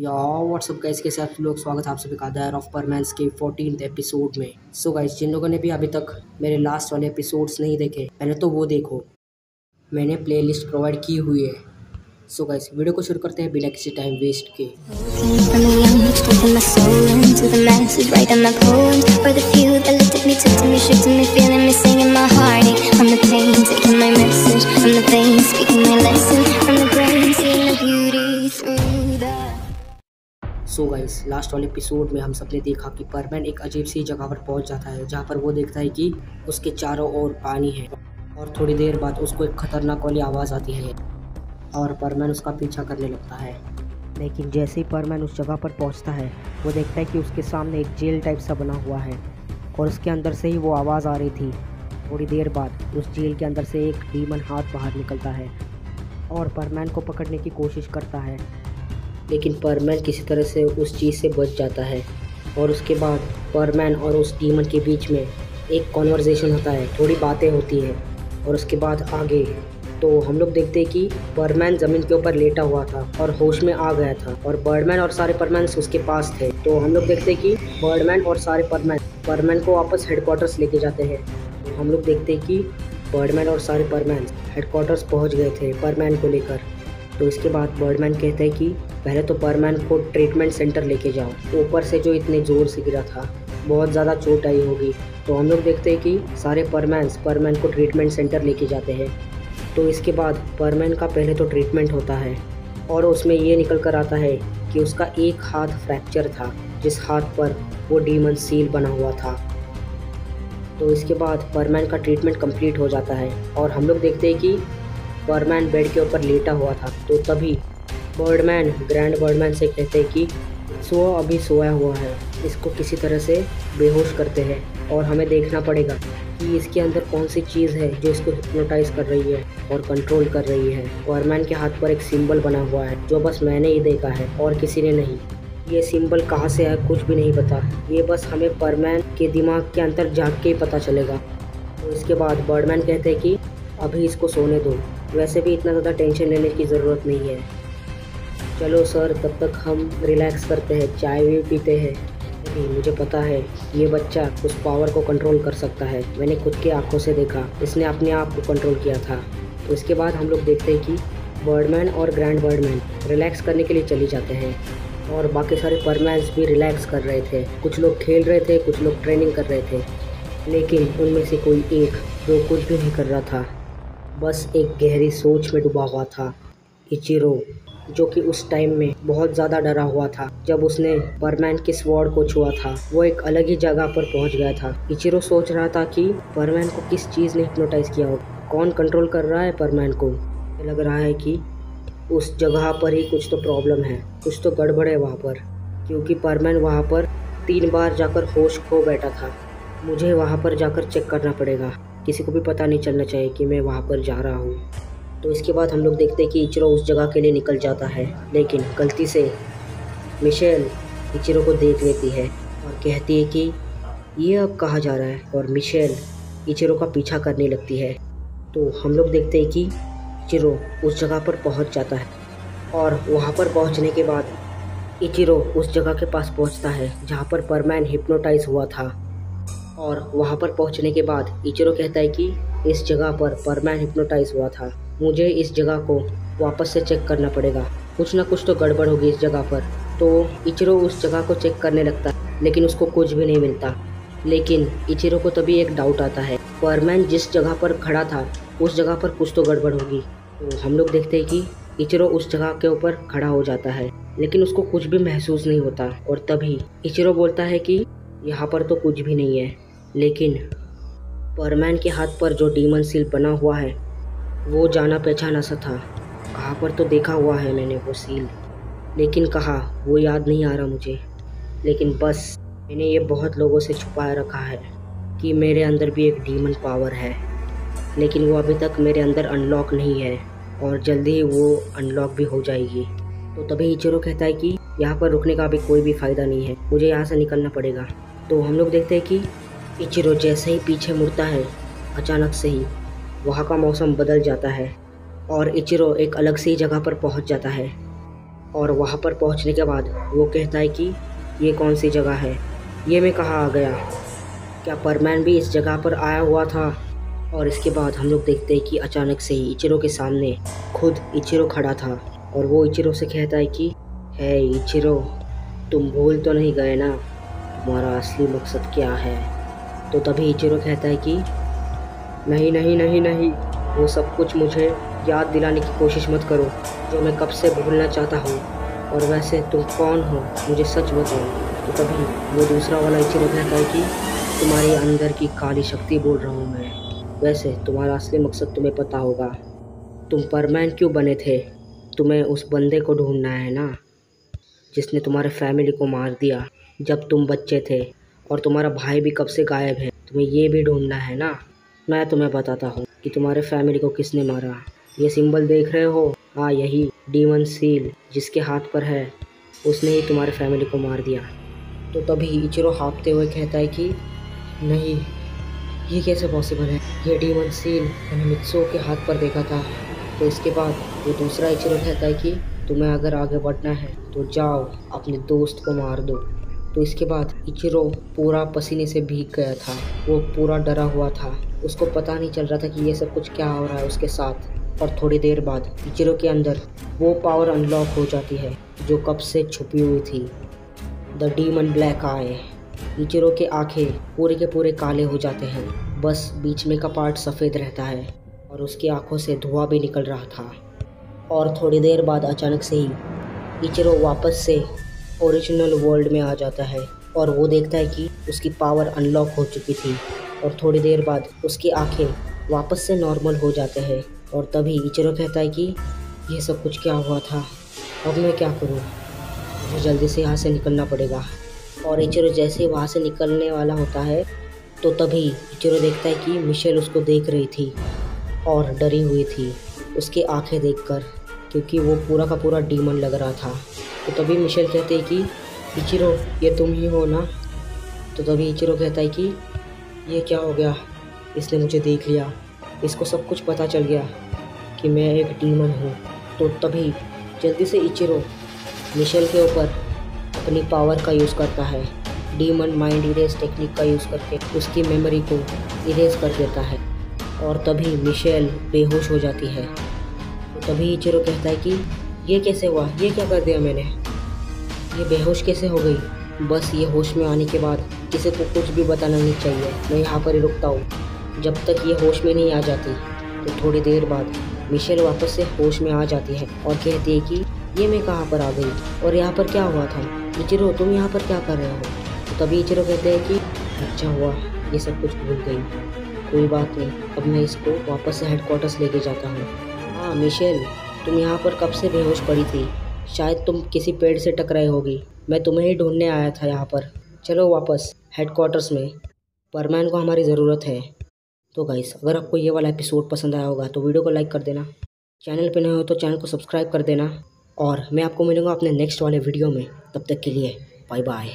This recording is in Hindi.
या व्हाट्सअप गाइस के साथ लोग स्वागत है आप सभी का दायर ऑफ़ परमैंस के फोर्टीन एपिसोड में सो so गाइस जिन लोगों ने भी अभी तक मेरे लास्ट वाले एपिसोड्स नहीं देखे पहले तो वो देखो मैंने प्लेलिस्ट प्रोवाइड की हुई है सो so गाइस वीडियो को शुरू करते हैं बिना किसी टाइम वेस्ट के From the young, taking my soul into the masses, writing my poems last वाले एपिसोड में हम सबने देखा कि परमैन एक अजीब सी जगह पर पहुँच जाता है, जहाँ पर वो देखता है कि उसके चारों ओर पानी है और थोड़ी देर बाद उसको एक खतरनाक वाली आवाज़ आती है और परमैन उसका पीछा करने लगता है। लेकिन जैसे ही परमैन उस जगह पर पहुँचता है, वो देखता है कि उसके सामने एक जेल टाइप सा बना हुआ है और उसके अंदर से ही वो आवाज़ आ रही थी। थोड़ी देर बाद उस जेल के अंदर से एक डीमन हाथ बाहर निकलता है और परमैन को पकड़ने की कोशिश करता है। लेकिन परमैन किसी तरह से उस चीज़ से बच जाता है। और उसके बाद परमैन और उस डीमन के बीच में एक कॉन्वर्जेसन होता है, थोड़ी बातें होती हैं। और उसके बाद आगे तो हम लोग देखते हैं कि बर्डमैन ज़मीन के ऊपर लेटा हुआ था और होश में आ गया था। और बर्डमैन और सारे परमैन उसके पास थे। तो हम लोग देखते हैं कि बर्डमैन और सारे परमैन परमैन को वापस हेडक्वार्टर्स लेके जाते हैं। तो हम लोग देखते हैं कि बर्डमैन और सारे परमैन हेडक्वार्टर्स पहुँच गए थे परमैन को लेकर। तो इसके बाद बर्डमैन कहते हैं कि पहले तो परमैन को ट्रीटमेंट सेंटर लेके जाओ। ऊपर से जो इतने ज़ोर से गिरा था, बहुत ज़्यादा चोट आई होगी। तो हम लोग देखते हैं कि सारे परमैन्स परमैन को ट्रीटमेंट सेंटर लेके जाते हैं। तो इसके बाद परमैन का पहले तो ट्रीटमेंट होता है और उसमें ये निकल कर आता है कि उसका एक हाथ फ्रैक्चर था, जिस हाथ पर वो डीमन सील बना हुआ था। तो इसके बाद परमैन का ट्रीटमेंट कंप्लीट हो जाता है और हम लोग देखते हैं कि परमैन बेड के ऊपर लेटा हुआ था। तो तभी बर्डमैन ग्रैंड बर्डमैन से कहते हैं कि सो अभी सोया हुआ है। इसको किसी तरह से बेहोश करते हैं और हमें देखना पड़ेगा कि इसके अंदर कौन सी चीज़ है जो इसको हिप्नोटाइज कर रही है और कंट्रोल कर रही है। वरमैन के हाथ पर एक सिंबल बना हुआ है, जो बस मैंने ही देखा है और किसी ने नहीं। ये सिंबल कहाँ से है कुछ भी नहीं पता। ये बस हमें परमैन के दिमाग के अंदर झाँक के ही पता चलेगा। तो इसके बाद बर्डमैन कहते हैं कि अभी इसको सोने दो। वैसे भी इतना ज़्यादा टेंशन लेने की ज़रूरत नहीं है। चलो सर, तब तक हम रिलैक्स करते हैं, चाय भी पीते हैं। मुझे पता है, ये बच्चा उस पावर को कंट्रोल कर सकता है। मैंने खुद की आँखों से देखा, इसने अपने आप को कंट्रोल किया था। तो इसके बाद हम लोग देखते हैं कि बर्डमैन और ग्रैंड बर्डमैन रिलैक्स करने के लिए चली जाते हैं। और बाकी सारे परमैन्स भी रिलैक्स कर रहे थे। कुछ लोग खेल रहे थे, कुछ लोग ट्रेनिंग कर रहे थे। लेकिन उनमें से कोई एक जो कुछ भी नहीं कर रहा था। बस एक गहरी सोच में डूबा हुआ था इचिरो जो कि उस टाइम में बहुत ज़्यादा डरा हुआ था। जब उसने परमैन के स्वॉर्ड को छुआ था, वो एक अलग ही जगह पर पहुँच गया था। इचिरो सोच रहा था कि परमैन को किस चीज़ ने हिप्नोटाइज किया हो कौन कंट्रोल कर रहा है परमैन को? लग रहा है कि उस जगह पर ही कुछ तो प्रॉब्लम है। कुछ तो गड़बड़ है वहाँ पर। क्योंकि परमैन वहाँ पर तीन बार जाकर होश खो बैठा था। मुझे वहाँ पर जाकर चेक करना पड़ेगा। किसी को भी पता नहीं चलना चाहिए कि मैं वहाँ पर जा रहा हूँ। तो इसके बाद हम लोग देखते हैं कि इचरो उस जगह के लिए निकल जाता है। लेकिन गलती से मिशेल इचरो को देख लेती है और कहती है कि ये अब कहा जा रहा है और मिशेल इचरो का पीछा करने लगती है। तो हम लोग देखते हैं कि इचिरो उस जगह पर पहुँच जाता है और वहाँ पर पहुँचने के बाद इचिरो उस जगह के पास पहुँचता है जहाँ पर परमैन हिप्नोटाइज हुआ था। और वहाँ पर पहुँचने के बाद इचिरो कहता है कि इस जगह पर परमैन हिप्नोटाइज हुआ था। मुझे इस जगह को वापस से चेक करना पड़ेगा। कुछ ना कुछ तो गड़बड़ होगी इस जगह पर। तो इचरो उस जगह को चेक करने लगता है, लेकिन उसको कुछ भी नहीं मिलता। लेकिन इचिरो को तभी एक डाउट आता है। परमैन जिस जगह पर खड़ा था, उस जगह पर कुछ तो गड़बड़ होगी। तो हम लोग देखते हैं कि इचिरो उस जगह के ऊपर खड़ा हो जाता है, लेकिन उसको कुछ भी महसूस नहीं होता। और तभी इचरो बोलता है कि यहाँ पर तो कुछ भी नहीं है, लेकिन परमैन के हाथ पर जो डीमन सील बना हुआ है वो जाना पहचाना सा था। कहाँ पर तो देखा हुआ है मैंने वो सील। लेकिन कहा, वो याद नहीं आ रहा मुझे। लेकिन बस, मैंने ये बहुत लोगों से छुपाया रखा है कि मेरे अंदर भी एक डीमन पावर है। लेकिन वो अभी तक मेरे अंदर अनलॉक नहीं है और जल्दी ही वो अनलॉक भी हो जाएगी। तो तभी इचरो कहता है कि, यहाँ पर रुकने का अभी कोई भी फ़ायदा नहीं है। मुझे यहाँ से निकलना पड़ेगा। तो हम लोग देखते हैं कि इचरो जैसे ही पीछे मुड़ता है, अचानक से ही वहाँ का मौसम बदल जाता है और इचिरो एक अलग सी जगह पर पहुँच जाता है। और वहाँ पर पहुँचने के बाद वो कहता है कि, ये कौन सी जगह है? ये मैं कहाँ आ गया? क्या परमैन भी इस जगह पर आया हुआ था? और इसके बाद हम लोग देखते हैं कि अचानक से ही इचिरो के सामने खुद इचिरो खड़ा था और वो इचिरो से कहता है कि, है इचिरो, तुम भूल तो नहीं गए ना? तुम्हारा असली मकसद क्या है? तो तभी इचिरो कहता है कि नहीं नहीं नहीं नहीं। वो सब कुछ मुझे याद दिलाने की कोशिश मत करो, जो मैं कब से भूलना चाहता हूँ। और वैसे तुम कौन हो, मुझे सच बताओ। तो तभी वो दूसरा वाला इचिरो कहता है कि तुम्हारे अंदर की काली शक्ति बोल रहा हूँ मैं। वैसे तुम्हारा असली मकसद तुम्हें पता होगा। तुम परमैन क्यों बने थे? तुम्हें उस बंदे को ढूंढना है ना? जिसने तुम्हारे फैमिली को मार दिया जब तुम बच्चे थे। और तुम्हारा भाई भी कब से गायब है? तुम्हें ये भी ढूंढना है ना? मैं तुम्हें बताता हूँ कि तुम्हारे फैमिली को किसने मारा? ये सिंबल देख रहे हो? हाँ यही डीमन सील जिसके हाथ पर है, उसने ही तुम्हारे फैमिली को मार दिया। तो तभी इचरो हाँपते हुए कहता है कि, नहीं, ये कैसे पॉसिबल है? ये डीमन सील मैंने मित्सो के हाथ पर देखा था। तो इसके बाद वो दूसरा इचरो कहता है कि, तुम्हें अगर आगे बढ़ना है तो जाओ, अपने दोस्त को मार दो। तो इसके बाद इचिरो पूरा पसीने से भीग गया था। वो पूरा डरा हुआ था। उसको पता नहीं चल रहा था कि ये सब कुछ क्या हो रहा है उसके साथ। और थोड़ी देर बाद इचिरो के अंदर वो पावर अनलॉक हो जाती है, जो कब से छुपी हुई थी। द डीमन ब्लैक आए इचिरो के आँखें पूरे के पूरे काले हो जाते हैं। बस बीच में का पार्ट सफ़ेद रहता है और उसकी आँखों से धुआँ भी निकल रहा था। और थोड़ी देर बाद अचानक से ही इचिरो वापस से ओरिजिनल वर्ल्ड में आ जाता है और वो देखता है कि उसकी पावर अनलॉक हो चुकी थी। और थोड़ी देर बाद उसकी आँखें वापस से नॉर्मल हो जाते हैं और तभी इचरो कहता है कि यह सब कुछ क्या हुआ था? अब मैं क्या करूँ? मुझे जल्दी से यहाँ से निकलना पड़ेगा। और इचरो जैसे वहाँ से निकलने वाला होता है तो तभी इचरो देखता है कि मिशेल उसको देख रही थी और डरी हुई थी उसकी आँखें देखकर, क्योंकि वो पूरा का पूरा डीमन लग रहा था। तो तभी मिशेल कहते हैं कि, इचिरो, ये तुम ही हो ना? तो तभी इचिरो कहता है कि ये क्या हो गया? इसने मुझे देख लिया। इसको सब कुछ पता चल गया कि मैं एक डीमन हूँ। तो तभी जल्दी से इचिरो। मिशेल के ऊपर अपनी पावर का यूज़ करता है। डीमन माइंड इरेज टेक्निक का यूज़ करके उसकी मेमोरी को इरेज कर देता है। और तभी मिशेल बेहोश हो जाती है। तभी इचिरो कहता है कि, ये कैसे हुआ? ये क्या कर दिया मैंने? ये बेहोश कैसे हो गई? बस ये होश में आने के बाद किसी को कुछ भी बताना नहीं चाहिए। मैं यहाँ पर ही रुकता हूँ। जब तक ये होश में नहीं आ जाती तो थोड़ी देर बाद मिशेल वापस से होश में आ जाती है और कहती है कि, ये मैं कहाँ पर आ गई? और यहाँ पर क्या हुआ था? इचिरो, तुम यहाँ पर क्या कर रहे हो? तो तभी इचिरो कहते हैं कि अच्छा हुआ, ये सब कुछ भूल गई। कोई बात नहीं, अब मैं इसको वापस से हेडक्वार्टर्स लेके जाता हूँ। हाँ मिशेल, तुम यहाँ पर कब से बेहोश पड़ी थी? शायद तुम किसी पेड़ से टकराई होगी। मैं तुम्हें ही ढूँढने आया था यहाँ पर। चलो वापस हेडक्वार्टर्स में। परमैन को हमारी ज़रूरत है। तो गाइस अगर आपको ये वाला एपिसोड पसंद आया होगा तो वीडियो को लाइक कर देना। चैनल पर नए हो तो चैनल को सब्सक्राइब कर देना। और मैं आपको मिलूँगा अपने नेक्स्ट वाले वीडियो में। तब तक के लिए बाय बाय